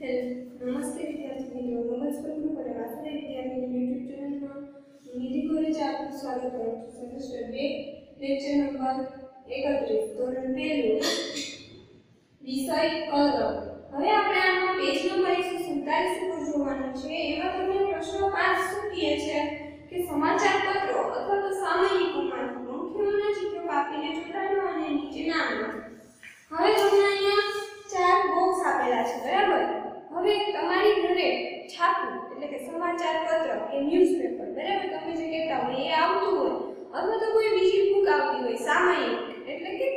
Hello નમસ્તે વિદ્યાર્થી મિત્રો નમસ્કાર સ્કૂલનું પર વાસુદેવ વિદ્યાર્થીની યુટ્યુબ ચેનલમાં નિધિ કોરેજ આપનું સ્વાગત કરું છું સેમેસ્ટર બે લેક્ચર નંબર એકત્રીસ, ધોરણ પહેલું. વિષય કલર હવે આપણે આમાં પેજ નંબર એકસો સુડતાલીસ ઉપર જોવાનું છે. એમાં તમને પ્રશ્નો પાંચ કહે છે કે સમાચાર પત્રો અથવા તો સામયિકોમાંથી પંખીઓના ચિત્રો કાપીને ચોંટાડો અને નીચે નામ હવે તમને અહીંયા ચાર બોક્સ આપેલા છે બરાબર હવે તમારી ઘરે છાપવું એટલે કે સમાચાર પત્ર કે ન્યૂઝપેપર બરાબર? તમે જે કહેતા હોય એ આવતું હોય. અથવા તો કોઈ બીજી બુક આવતી હોય, સામાયિક. એટલે કે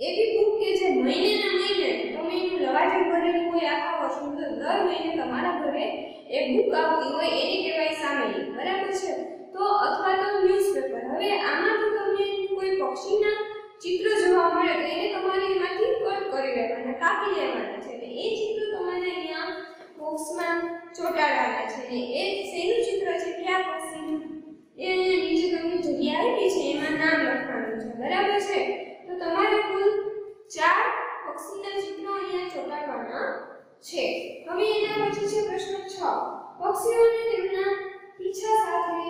એવી બુક કે જે મહિનેના મહિને, તમે એનું લવાજમ ભરેલું હોય આખા વર્ષનું, તો દર મહિને તમારા ઘરે એ બુક આવતી હોય, એને કહેવાય સામાયિક. બરાબર છે? તો અથવા તો ન્યૂઝપેપર હવે આમાંથી તમને કોઈ પક્ષીના ચિત્ર જોવા મળે, તો એને તમારે એમાંથી કટ કરી લેવાના, કાપી લેવાના છે. એટલે એ ચિત્ર તમારે અહીંયા બોક્સમાં ચોંટાડવાના છે. અને એ શેનું ચિત્ર છે? ક્યાં પક્ષીનું એ નીચે તમને જગ્યા આપી છે, એમાં નામ લખવાનું છે. બરાબર છે? તો તમારે કુલ ચાર પક્ષીના ચિત્રો અહીંયા ચોંટાડવાના છે. હવે એના પછી છે પ્રશ્ન 6 પક્ષીઓને તેમના પીછા સાથે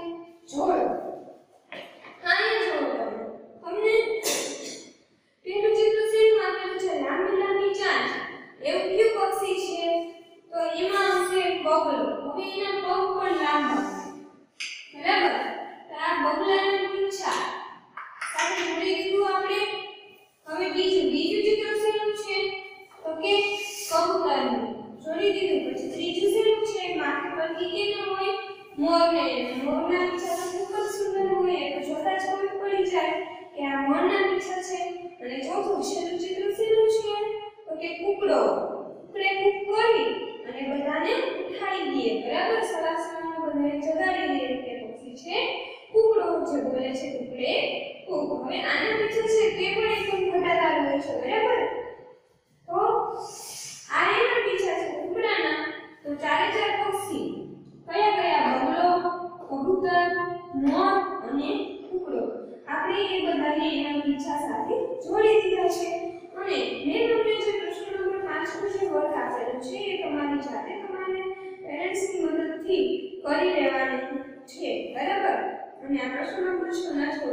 જોડો અહીંયા જોડો તમે તમને પેલું ચિત્ર શેનું આપેલું છે લાંબી લાંબી ચાંચ એવું કયું પક્ષી છે તો એમાં આવશે બગલો હવે એના પગ પણ લાંબા બરાબર? તો આ બગલાના પૂંછા સાથે જોડી દીધું આપણે. હવે બીજું બીજું ચિત્ર શેનું છે, તો કે કબૂતરનું જોડી દીધું. પછી ત્રીજું શેનું છે, માથે પર કેનો હોય, મોરને. મોરના પીછા ખૂબ જ સુંદર હોય તો જોતા જ ખબર પડી જાય કે આ મોરના પીછા છે. અને ચોથું શેનું છે તો કે કુકડો કુકડે કૂક કરી અને બધાને ઉઠાડી દે બરાબર સવાર સવારમાં બધાને જગાડી દે કે પક્ષી છે કુકડો જે બોલે છે કુકડે કૂક હવે આના પીછે છે તે પણ એકદમ ઘટાકાર હોય છે, બરાબર? તો આ એના પીછા છે કુકડાના તો ચારે ચાર પક્ષી કયા કયા બગલો, કબૂતર, મોર અને કુકડો. આપણે એ બધાને એના પીછા સાથે જોડી દીધા છે. અને મેં તમને જે પ્રશ્ન નંબર 5 નો જે વર્ક આપેલો છે, એ તમારી જાતે તમારે પેરેન્ટ્સની મદદથી કરી લેવાનું છે, બરાબર? અને આ પ્રશ્ન નંબર 6 ના છોડતા તમારે જોડવાના